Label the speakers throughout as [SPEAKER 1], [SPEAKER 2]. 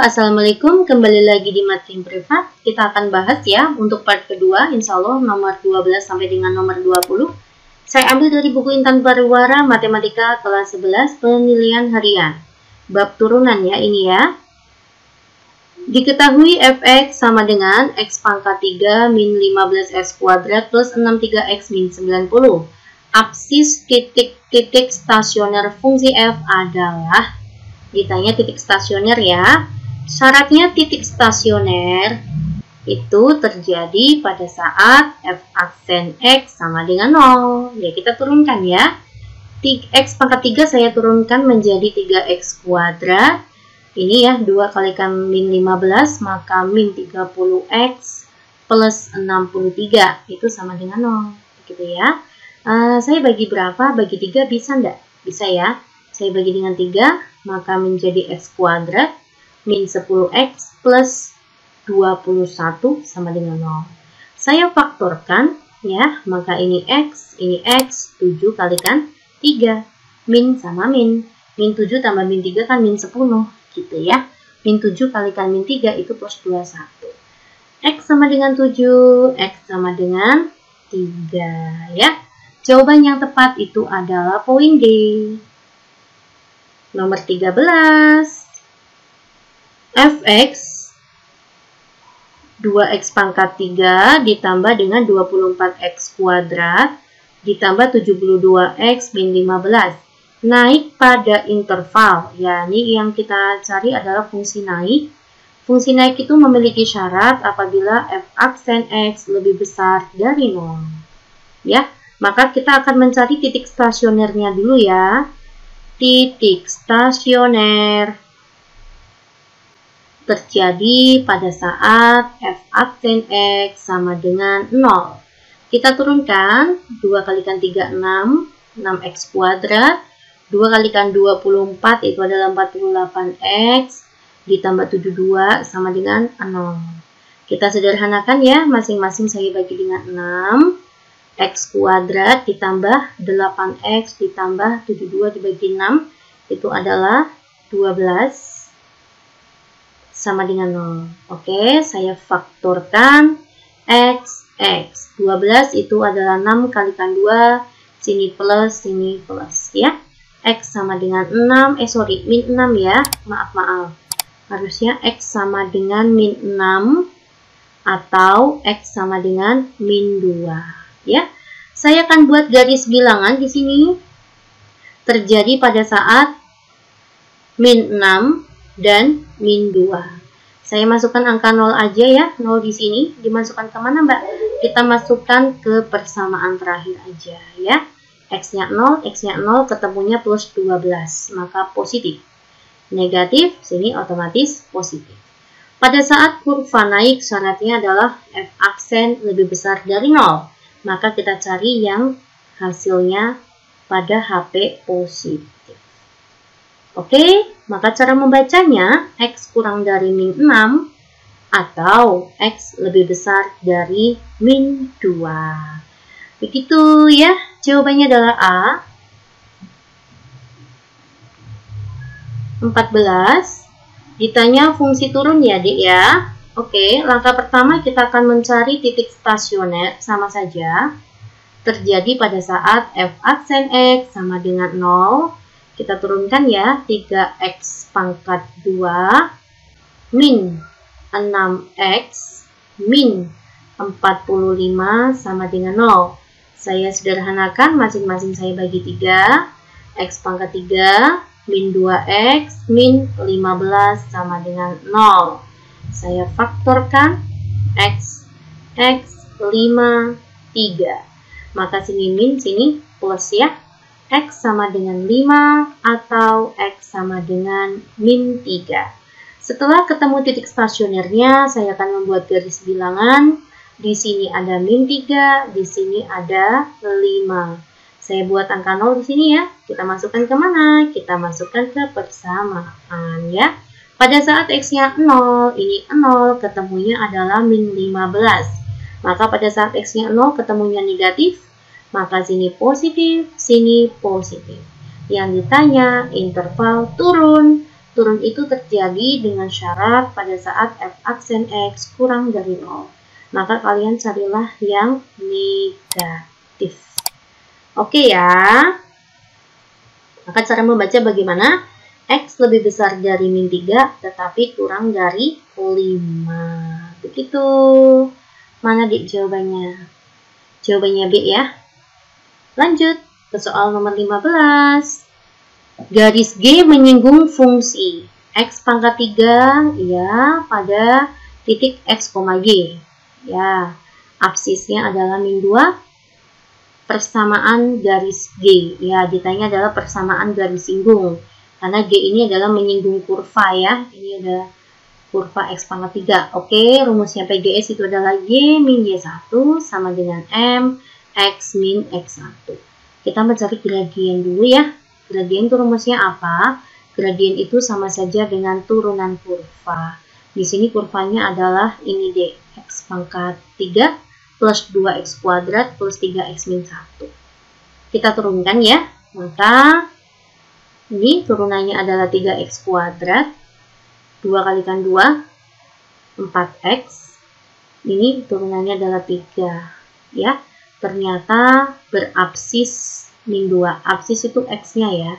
[SPEAKER 1] Assalamualaikum. Kembali lagi di Matrim Privat. Kita akan bahas ya untuk part kedua, insya Allah nomor 12 sampai dengan nomor 20. Saya ambil dari buku Intan Pariwara Matematika kelas 11 penilaian harian. Bab turunan ya ini ya. Diketahui fx sama dengan x pangkat 3 min 15x kuadrat plus 63x min 90. Absis titik-titik stasioner fungsi f adalah ditanya titik stasioner ya. Syaratnya titik stasioner itu terjadi pada saat f aksen x sama dengan 0. Ya, kita turunkan ya. x pangkat 3 saya turunkan menjadi 3x kuadrat. Ini ya, 2 kalikan min 15, maka min 30x plus 63. Itu sama dengan 0. Begitu ya. Uh, saya bagi berapa? Bagi 3 bisa enggak? Bisa ya. Saya bagi dengan 3, maka menjadi x kuadrat min 10x plus 21 sama dengan 0. Saya faktorkan ya, maka ini x, ini x, 7 kalikan 3. Min sama min. Min 7 tambah min 3 kan min 10 gitu ya. Min 7 kalikan min 3 itu plus 21. X sama dengan 7, X sama dengan 3 ya. Jawaban yang tepat itu adalah poin D. Nomor 13. Fx 2x pangkat 3 ditambah dengan 24x kuadrat ditambah 72x min 15 naik pada interval yakni yang kita cari adalah fungsi naik. Fungsi naik itu memiliki syarat apabila f aksen x lebih besar dari 0 ya maka kita akan mencari titik stasionernya dulu ya. Titik stasioner terjadi pada saat f aksen x sama dengan 0. Kita turunkan 2 kalikan 3, 6, 6x kuadrat. 2 kalikan 24 itu adalah 48x ditambah 72 sama dengan 0. Kita sederhanakan ya, masing-masing saya bagi dengan 6 x kuadrat ditambah 8x ditambah 72 dibagi 6 itu adalah 12 sama dengan 0. Oke, saya faktorkan x, x. 12 itu adalah 6 kalikan 2, sini plus, sini plus ya. x sama dengan 6, eh sorry, min 6 ya, maaf maaf. Harusnya x sama dengan min 6 atau x sama dengan min 2 ya. Saya akan buat garis bilangan di sini terjadi pada saat min 6 dan min 2. Saya masukkan angka 0 aja ya, 0 di sini. Dimasukkan ke mana mbak? Kita masukkan ke persamaan terakhir aja ya. X-nya 0, X-nya 0, ketemunya plus 12, maka positif. Negatif, sini otomatis positif. Pada saat kurva naik, syaratnya adalah F aksen lebih besar dari 0 maka kita cari yang hasilnya pada HP positif. Oke, maka cara membacanya X kurang dari min 6 atau X lebih besar dari min 2. Begitu ya, jawabannya adalah A. 14. Ditanya fungsi turun ya, Dik ya. Oke, langkah pertama kita akan mencari titik stasioner sama saja. Terjadi pada saat f aksen x sama dengan 0. Kita turunkan ya, 3x pangkat 2 min 6x min 45 sama dengan 0. Saya sederhanakan masing-masing saya bagi 3. x pangkat 3 min 2x min 15 sama dengan 0 saya faktorkan x x 5 3 maka sini min sini plus ya x sama dengan 5 atau x sama dengan min 3 setelah ketemu titik stasionernya saya akan membuat garis bilangan. Di sini ada min 3 di sini ada 5 saya buat angka 0 di sini ya. Kita masukkan ke mana kita masukkan ke persamaan ya. Pada saat X-nya 0, ini 0, ketemunya adalah min 15. Maka pada saat X-nya 0, ketemunya negatif, maka sini positif, sini positif. Yang ditanya, interval turun. turun itu terjadi dengan syarat pada saat f aksen x kurang dari 0. Maka kalian carilah yang negatif. Oke ya. Maka cara membaca bagaimana? X lebih besar dari min 3 tetapi kurang dari 5. Begitu. Mana dik jawabannya? Jawabannya B ya. Lanjut ke soal nomor 15. Garis G menyinggung fungsi X pangkat 3 ya pada titik X, G. Ya, absisnya adalah min 2 persamaan garis G. Ya, ditanya adalah persamaan garis singgung. Karena G ini adalah menyinggung kurva ya. Ini adalah kurva X pangkat 3. Oke, rumusnya PGS itu adalah Y min Y1 sama dengan M X min X1. Kita mencari gradien dulu ya. Gradien itu rumusnya apa? Gradien itu sama saja dengan turunan kurva. Di sini kurvanya adalah ini deh, X pangkat 3 plus 2X kuadrat plus 3X min 1. Kita turunkan ya. Maka ini turunannya adalah 3X kuadrat 2 kalikan 2 4x ini turunannya adalah 3 ya ternyata berabsis min 2 absis itu x nya ya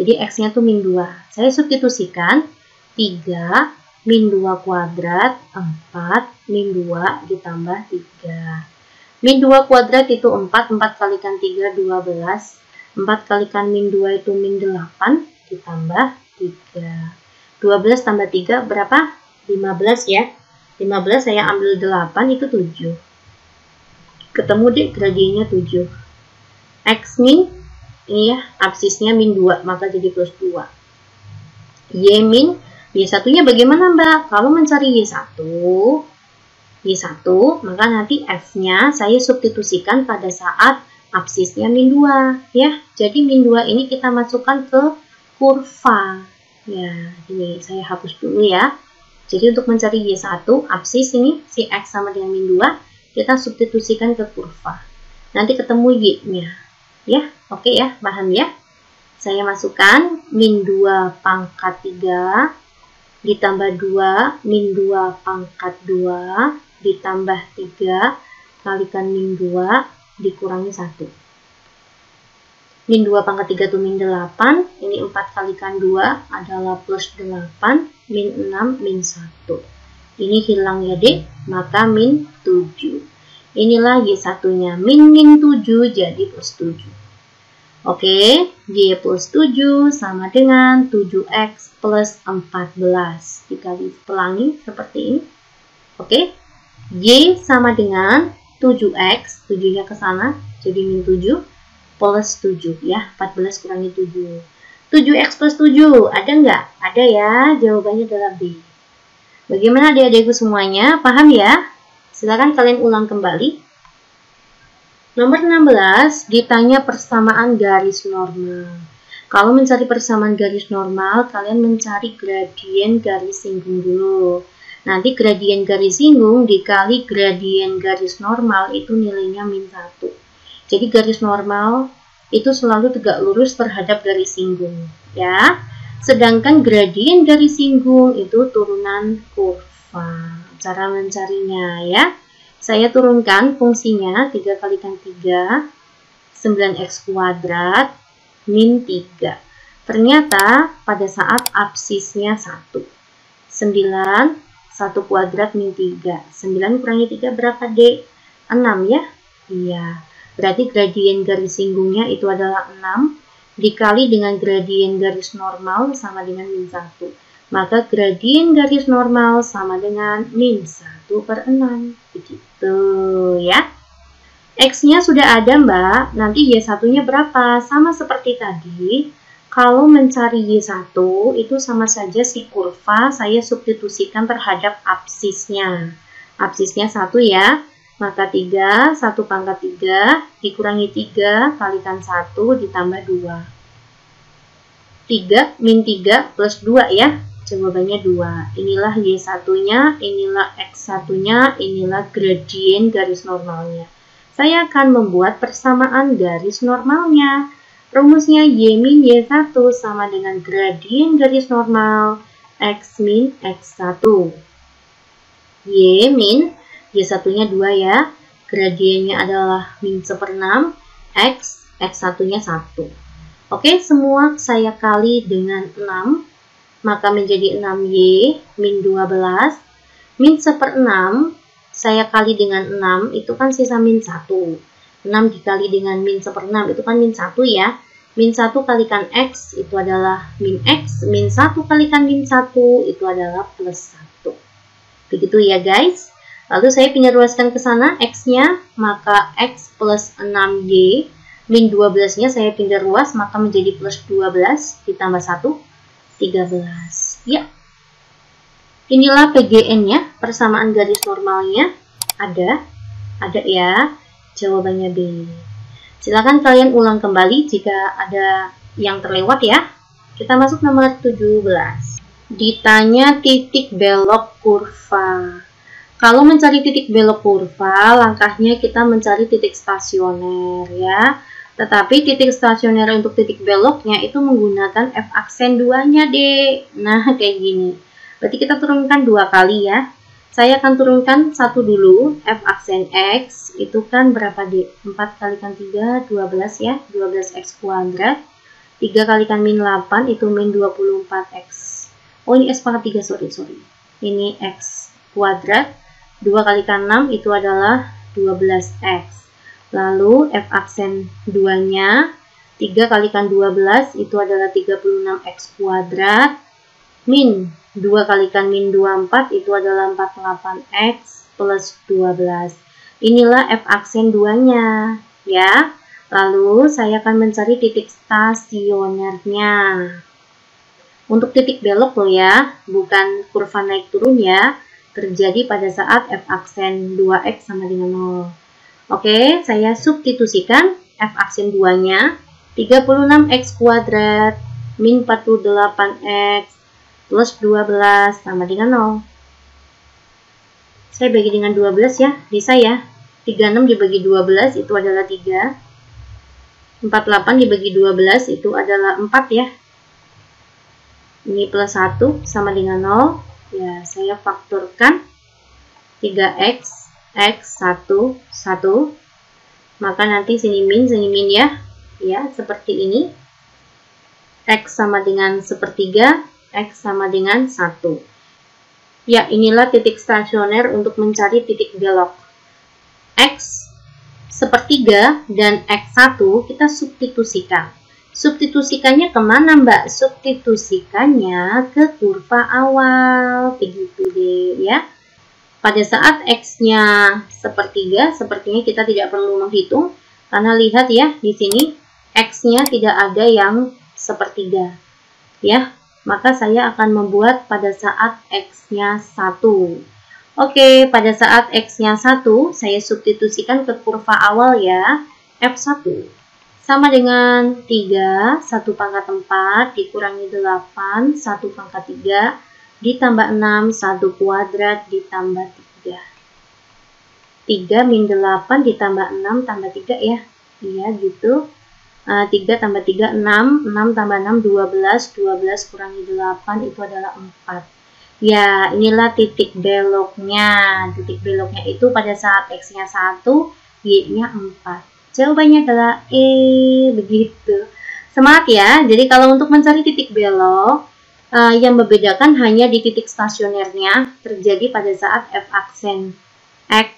[SPEAKER 1] jadi x nya tuh min 2 saya substitusikan 3 min 2 kuadrat 4 min 2 ditambah 3 min 2 kuadrat itu 4 4 kalikan 3 12 4 kalikan min 2 itu min 8 ditambah 3 12 tambah 3 berapa? 15 ya. 15 saya ambil 8 itu 7. Ketemu deh gradiennya 7. X min, ini ya, absisnya min 2, maka jadi plus 2. Y min, Y1 nya bagaimana mbak? Kalau mencari Y1, Y1, maka nanti F-nya saya substitusikan pada saat absisnya min 2 ya. Jadi min 2 ini kita masukkan ke kurva. Ya, ini saya hapus dulu ya. Jadi untuk mencari Y1, absis ini, si X sama dengan min 2, kita substitusikan ke kurva. Nanti ketemu Y-nya. Ya, oke ya, paham ya? Saya masukkan min 2 pangkat 3, ditambah 2, min 2 pangkat 2, ditambah 3, kalikan min 2, dikurangi 1 min 2 pangkat 3 itu min 8, ini 4 kalikan 2 adalah plus 8, min 6, min 1. Ini hilang ya dek, maka min 7. Inilah Y1-nya, min min 7 jadi plus 7. Oke, Y plus 7 sama dengan 7X plus 14. Dikali pelangi seperti ini. Oke, Y sama dengan 7X, 7-nya ke sana, jadi min 7 plus 7 ya. 14 kurangi 7. 7x plus 7, ada nggak? Ada ya, jawabannya adalah B. Bagaimana adik-adikku semuanya? Paham ya? Silakan kalian ulang kembali. Nomor 16, ditanya persamaan garis normal. Kalau mencari persamaan garis normal, kalian mencari gradien garis singgung dulu. Nanti gradien garis singgung dikali gradien garis normal itu nilainya min 1. Jadi garis normal itu selalu tegak lurus terhadap garis singgung, ya. Sedangkan gradien garis singgung itu turunan kurva. Cara mencarinya ya. Saya turunkan fungsinya 3 kalikan 3 9x kuadrat min 3. Ternyata pada saat absisnya 1. 9 1 kuadrat min 3. 9 kurangi 3 berapa, Dek? 6 ya? Iya. Berarti gradien garis singgungnya itu adalah 6 dikali dengan gradien garis normal sama dengan min 1. Maka gradien garis normal sama dengan min 1 per 6. Begitu ya. X-nya sudah ada mbak, nanti Y1-nya berapa? Sama seperti tadi, kalau mencari Y1 itu sama saja si kurva saya substitusikan terhadap absisnya. Absisnya 1 ya, maka 3, 1 pangkat 3 dikurangi 3 kalikan 1 ditambah 2. 3 min 3 plus 2 ya. Jawabannya 2. Inilah Y1-nya, inilah X1-nya, inilah gradien garis normalnya. Saya akan membuat persamaan garis normalnya. Rumusnya Y min Y1 sama dengan gradien garis normal X min X1. Y min, Y1-nya 2 ya. Gradiennya adalah min seperenam, X, X1-nya 1. Oke, semua saya kali dengan 6, maka menjadi 6Y min 12. Min seperenam, saya kali dengan 6, itu kan sisa min 1. 6 dikali dengan min seperenam, itu kan min 1 ya. Min 1 kalikan X, itu adalah min X. Min 1 kalikan min 1, itu adalah plus 1. Begitu ya guys. Lalu saya pindah ruaskan ke sana X-nya, maka X plus 6Y. Min 12-nya saya pindah ruas, maka menjadi plus 12 ditambah 1, 13. Ya. Inilah PGN-nya, persamaan garis normalnya. Ada, ada ya. Jawabannya B. Silakan kalian ulang kembali jika ada yang terlewat ya. Kita masuk nomor 17. Ditanya titik belok kurva. Kalau mencari titik belok kurva, langkahnya kita mencari titik stasioner ya. Tetapi titik stasioner untuk titik beloknya itu menggunakan F aksen 2-nya, Dek. Nah, kayak gini. Berarti kita turunkan dua kali ya. Saya akan turunkan satu dulu, F aksen X, itu kan berapa, Dek? 4 kalikan 3, 12 ya, 12X kuadrat. 3 kalikan min 8, itu min 24X. Oh, ini S pangkat 3, sorry, sorry. Ini X kuadrat 2 kalikan 6 itu adalah 12x. Lalu f aksen 2-nya 3 kalikan 12 itu adalah 36x kuadrat. Min 2 kalikan min 24 itu adalah 48x plus 12. Inilah f aksen 2-nya ya. Lalu saya akan mencari titik stasionernya. Untuk titik belok loh ya, bukan kurva naik turun ya terjadi pada saat f aksen 2x sama dengan 0. Oke, saya substitusikan f aksen 2-nya 36x kuadrat min 48x plus 12 sama dengan 0. Saya bagi dengan 12 ya, bisa ya. 36 dibagi 12 itu adalah 3. 48 dibagi 12 itu adalah 4 ya. Ini plus 1 sama dengan 0 ya saya fakturkan 3x x 1 1 maka nanti sini min sini min ya. Ya seperti ini. X sama dengan sepertiga x sama dengan 1 ya inilah titik stasioner untuk mencari titik belok x sepertiga dan x1 kita substitusikan Substitusikannya ke mana Mbak? Substitusikannya ke kurva awal, begitu deh ya. Pada saat X-nya sepertiga, sepertinya kita tidak perlu menghitung, karena lihat ya di sini X-nya tidak ada yang sepertiga. Ya, maka saya akan membuat pada saat X-nya 1. Oke, pada saat X-nya 1, saya substitusikan ke kurva awal ya, F1 sama dengan 3, 1 pangkat 4 dikurangi 8, 1 pangkat 3 ditambah 6, 1 kuadrat ditambah 3. 3 min 8 ditambah 6 tambah 3 ya. Iya gitu. Uh, 3 tambah 3, 6, 6 tambah 6, 12, 12 kurangi 8 itu adalah 4. Ya, inilah titik beloknya. Titik beloknya itu pada saat X-nya 1, Y-nya 4. Jawabannya adalah E, begitu. Semangat ya. Jadi kalau untuk mencari titik belok, uh, yang membedakan hanya di titik stasionernya terjadi pada saat F aksen X,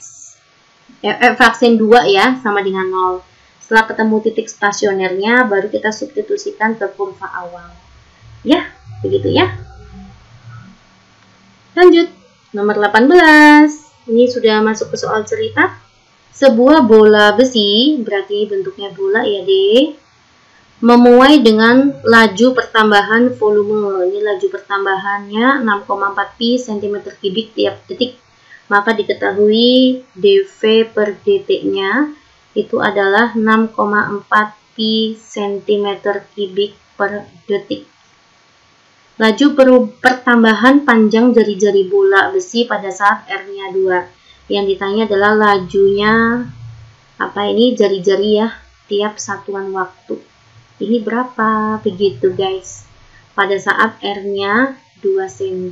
[SPEAKER 1] F aksen 2 ya, sama dengan 0. Setelah ketemu titik stasionernya, baru kita substitusikan ke kurva awal. Ya, begitu ya. Lanjut, nomor 18. Ini sudah masuk ke soal cerita. Sebuah bola besi, berarti bentuknya bola ya deh, memuai dengan laju pertambahan volume. Ini laju pertambahannya 6,4 pi cm kubik tiap detik. Maka diketahui dV per detiknya itu adalah 6,4 pi cm kubik per detik. Laju pertambahan panjang jari-jari bola besi pada saat R-nya 2 yang ditanya adalah lajunya apa ini jari-jari ya tiap satuan waktu ini berapa begitu guys pada saat R nya 2 cm.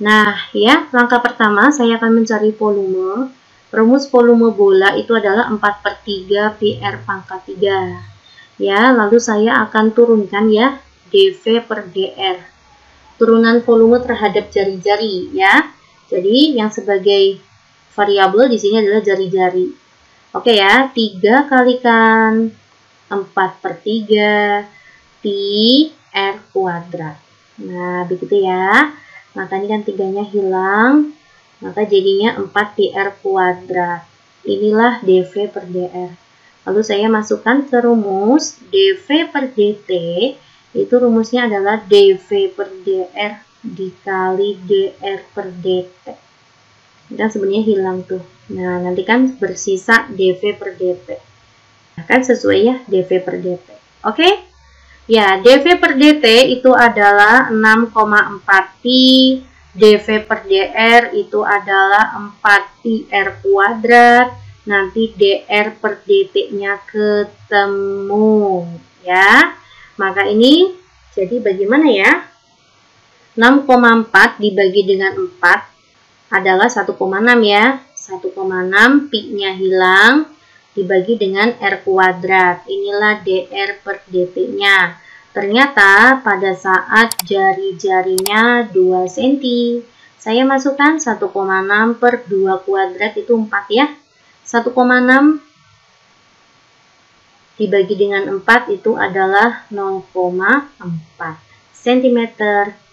[SPEAKER 1] Nah, ya, langkah pertama saya akan mencari volume. Rumus volume bola itu adalah 4 per 3 PR pangkat 3. Ya, lalu saya akan turunkan ya, dV per dr. Turunan volume terhadap jari-jari ya. Jadi, yang sebagai variabel di sini adalah jari-jari. Oke ya, 3 kalikan 4 per 3 pi R kuadrat. Nah, begitu ya. Maka ini kan tiganya hilang, maka jadinya 4 PR kuadrat. Inilah dV per dr. Lalu saya masukkan ke rumus dV per dt, itu rumusnya adalah dV per dr dikali dr per dt. Dan sebenarnya hilang tuh. Nah, nanti kan bersisa dV per dt. Nah, kan sesuai ya dV per dt. Oke? Okay? Ya, dV per dt itu adalah 6,4 pi, dV per dr itu adalah 4 pi r kuadrat, nanti dr per dt-nya ketemu, ya. Maka ini jadi bagaimana ya? 6,4 dibagi dengan 4 adalah 1,6 ya. 1,6 pi-nya hilang, dibagi dengan R kuadrat. Inilah DR per DT-nya. Ternyata pada saat jari-jarinya 2 cm, saya masukkan 1,6 per 2 kuadrat itu 4 ya. 1,6 dibagi dengan 4 itu adalah 0,4 cm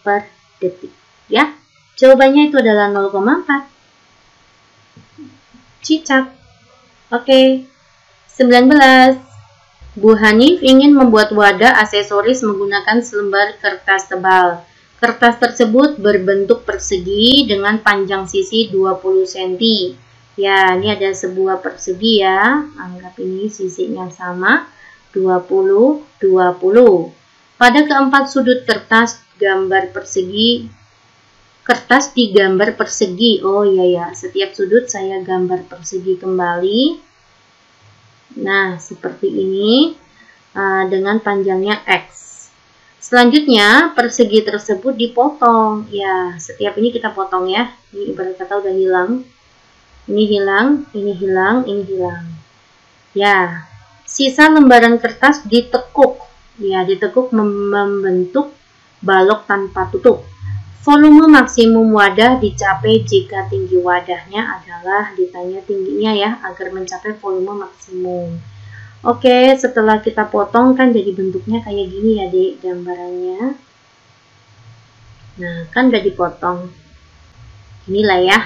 [SPEAKER 1] per detik. Ya, jawabannya itu adalah 0,4. Cicak. Oke. 19. Bu Hanif ingin membuat wadah aksesoris menggunakan selembar kertas tebal. Kertas tersebut berbentuk persegi dengan panjang sisi 20 cm. Ya, ini ada sebuah persegi ya. Anggap ini sisinya sama. 20, 20. Pada keempat sudut kertas gambar persegi kertas digambar persegi. Oh iya ya, setiap sudut saya gambar persegi kembali. Nah, seperti ini uh, dengan panjangnya X. Selanjutnya, persegi tersebut dipotong. Ya, setiap ini kita potong ya. Ini ibarat kata udah hilang. Ini hilang, ini hilang, ini hilang. Ya, sisa lembaran kertas ditekuk. Ya, ditekuk membentuk balok tanpa tutup. Volume maksimum wadah dicapai jika tinggi wadahnya adalah ditanya tingginya ya agar mencapai volume maksimum. Oke, setelah kita potong kan jadi bentuknya kayak gini ya di gambarannya. Nah, kan udah dipotong. Inilah ya.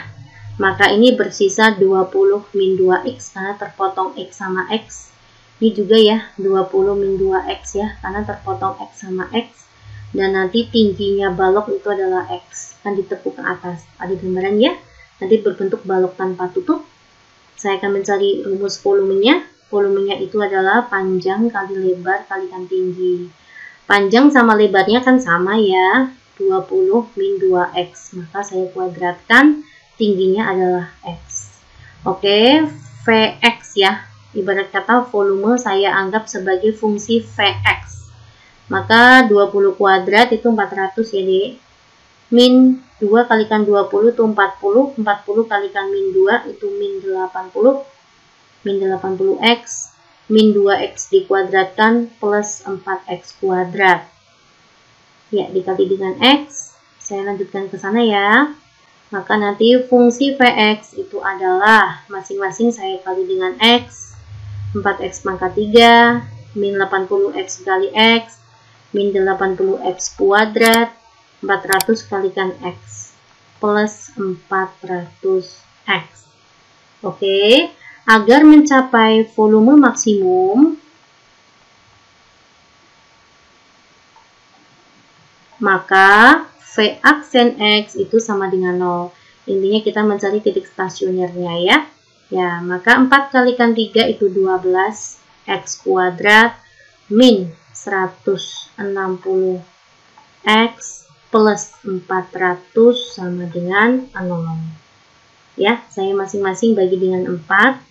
[SPEAKER 1] Maka ini bersisa 20 min 2x karena terpotong x sama x. Ini juga ya 20 min 2x ya karena terpotong x sama x dan nanti tingginya balok itu adalah X. Kan ditekuk ke atas. Ada gambaran ya? Nanti berbentuk balok tanpa tutup. Saya akan mencari rumus volumenya. Volumenya itu adalah panjang kali lebar kalikan tinggi. Panjang sama lebarnya kan sama ya. 20 min 2x maka saya kuadratkan tingginya adalah x. Oke Vx ya. Ibarat kata volume saya anggap sebagai fungsi Vx maka 20 kuadrat itu 400 ya dek. Min 2 kalikan 20 itu 40. 40 kalikan min 2 itu min 80. Min 80x. Min 2x dikuadratkan plus 4x kuadrat. Ya, dikali dengan x. Saya lanjutkan ke sana ya. Maka nanti fungsi Vx itu adalah masing-masing saya kali dengan x. 4x pangkat 3. Min 80x kali x min 80x kuadrat 400 kalikan x plus 400x. Oke, agar mencapai volume maksimum maka V aksen X itu sama dengan 0. Intinya kita mencari titik stasionernya ya. Ya, maka 4 kalikan 3 itu 12 X kuadrat min 160 X plus 400 sama dengan 0. Ya, saya masing-masing bagi dengan 4.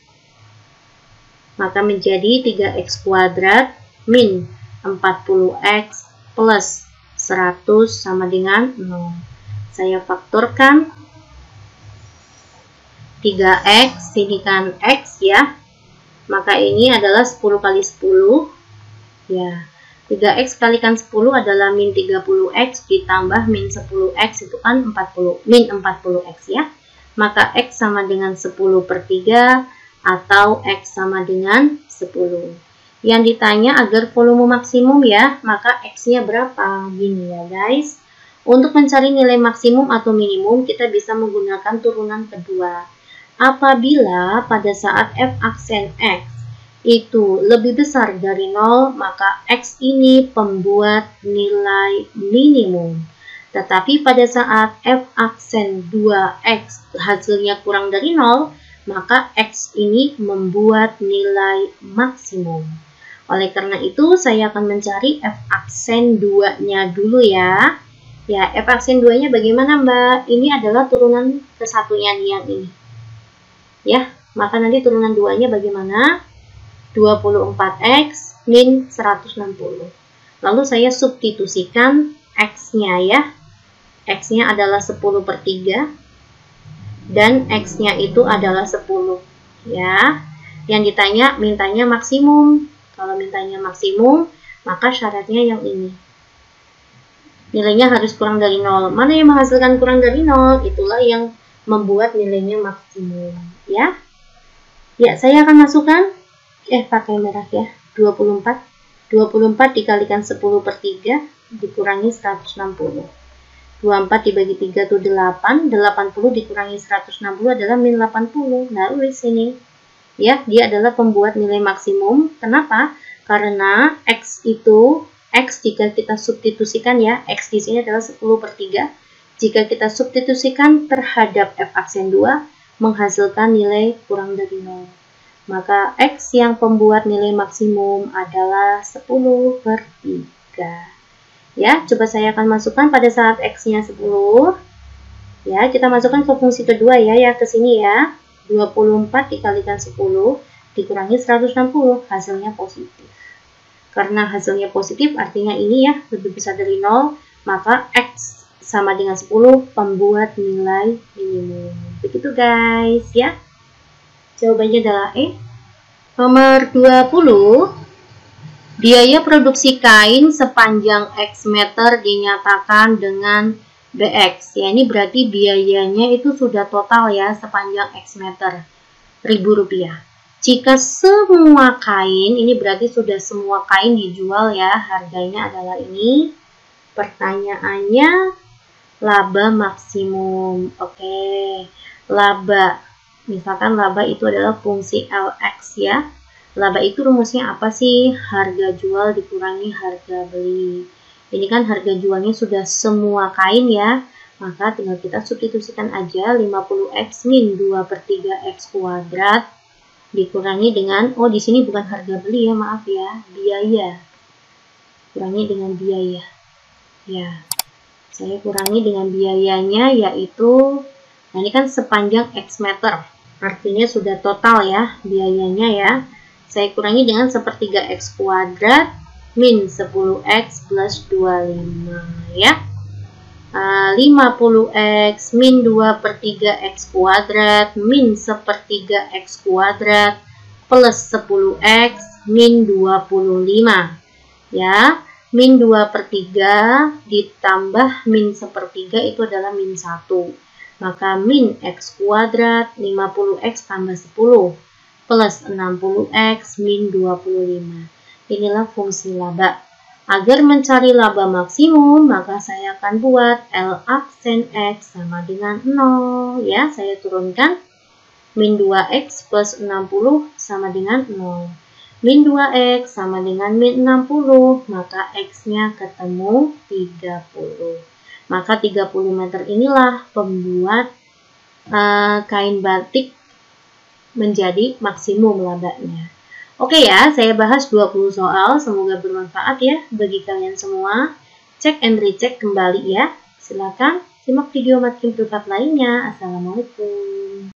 [SPEAKER 1] Maka menjadi 3X kuadrat min 40X plus 100 sama dengan 0. Saya faktorkan 3x, sini kan x ya. Maka ini adalah 10 kali 10. Ya, 3x kalikan 10 adalah min 30x ditambah min 10x itu kan 40, min 40x ya. Maka x sama dengan 10 per 3 atau x sama dengan 10. Yang ditanya agar volume maksimum ya, maka x-nya berapa? Gini ya guys. Untuk mencari nilai maksimum atau minimum, kita bisa menggunakan turunan kedua. Apabila pada saat f aksen x itu lebih besar dari 0, maka X ini pembuat nilai minimum. Tetapi pada saat F aksen 2X hasilnya kurang dari 0, maka X ini membuat nilai maksimum. Oleh karena itu, saya akan mencari F aksen 2-nya dulu ya. Ya, F aksen 2-nya bagaimana Mbak? Ini adalah turunan kesatunya yang ini. Ya, maka nanti turunan 2-nya bagaimana? 24x min 160. Lalu saya substitusikan x-nya ya. x-nya adalah 10 per 3 dan x-nya itu adalah 10 ya. Yang ditanya mintanya maksimum. Kalau mintanya maksimum, maka syaratnya yang ini. Nilainya harus kurang dari 0. Mana yang menghasilkan kurang dari 0? Itulah yang membuat nilainya maksimum ya. Ya, saya akan masukkan eh pakai merah ya. 24 24 dikalikan 10 per 3 dikurangi 160 24 dibagi 3 itu 8 80 dikurangi 160 adalah min 80 nah di sini. Ya dia adalah pembuat nilai maksimum. Kenapa? Karena X itu X jika kita substitusikan ya X di sini adalah 10 per 3 jika kita substitusikan terhadap F aksen 2 menghasilkan nilai kurang dari 0 maka X yang pembuat nilai maksimum adalah 10 per 3. Ya, coba saya akan masukkan pada saat X-nya 10. Ya, kita masukkan ke fungsi kedua ya, ya ke sini ya. 24 dikalikan 10 dikurangi 160, hasilnya positif. Karena hasilnya positif artinya ini ya lebih besar dari 0, maka X sama dengan 10 pembuat nilai minimum. Begitu guys ya. Jawabannya adalah E. Nomor 20. Biaya produksi kain sepanjang X meter dinyatakan dengan BX. Ya, ini berarti biayanya itu sudah total ya sepanjang X meter. Ribu rupiah. Jika semua kain, ini berarti sudah semua kain dijual ya. Harganya adalah ini. Pertanyaannya, laba maksimum. Oke, laba Misalkan laba itu adalah fungsi Lx ya. Laba itu rumusnya apa sih? Harga jual dikurangi harga beli. Ini kan harga jualnya sudah semua kain ya. Maka tinggal kita substitusikan aja 50x min 2 per 3x kuadrat dikurangi dengan, oh di sini bukan harga beli ya, maaf ya, biaya. Kurangi dengan biaya. Ya, saya kurangi dengan biayanya yaitu, nah ini kan sepanjang x meter. Artinya sudah total ya biayanya ya. Saya kurangi dengan sepertiga X kuadrat min 10X plus 25 ya. Uh, 50X min 2 per 3X kuadrat min sepertiga X kuadrat plus 10X min 25 ya. Min 2 per 3 ditambah min sepertiga itu adalah min 1 maka min x kuadrat 50x tambah 10 plus 60x min 25. Inilah fungsi laba. Agar mencari laba maksimum, maka saya akan buat L aksen X sama dengan 0. Ya, saya turunkan. Min 2X plus 60 sama dengan 0. Min 2X sama dengan min 60, maka X-nya ketemu 30. Maka 30 meter inilah pembuat uh, kain batik menjadi maksimum labanya. Oke ya, saya bahas 20 soal, semoga bermanfaat ya bagi kalian semua. Cek and recheck kembali ya. Silakan simak video makin privat lainnya. Assalamualaikum.